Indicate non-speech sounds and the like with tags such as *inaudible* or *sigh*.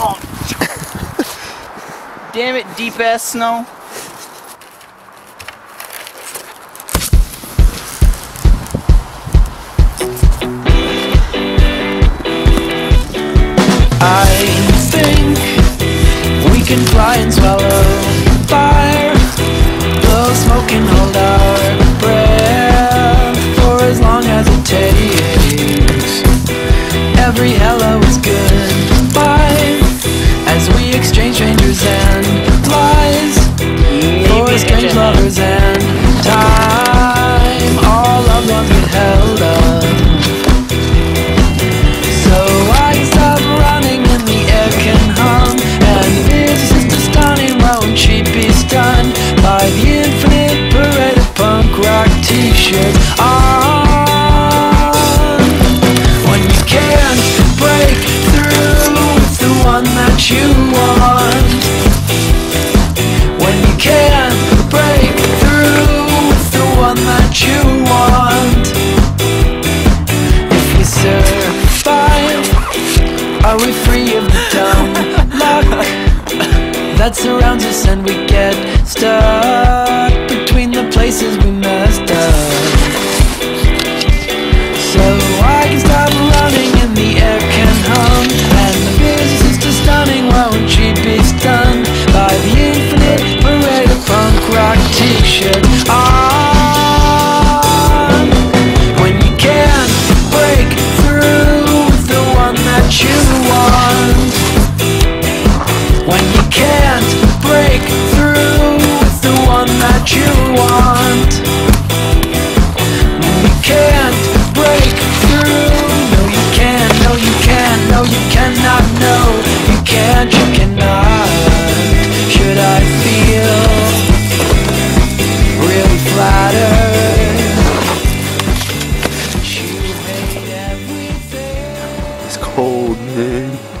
*laughs* Damn it, deep ass snow. I think we can fly and swallow fire, blow smoke and hold our breath for as long as it takes. Every hello is goodbye for strange lovers and time. All loved ones get held up. So I stop running and the air can hum And it's just a stunning won't she be stunned By the infinite parade of punk rock t-shirts the dumb *laughs* luck that surrounds us and we get stuck You hate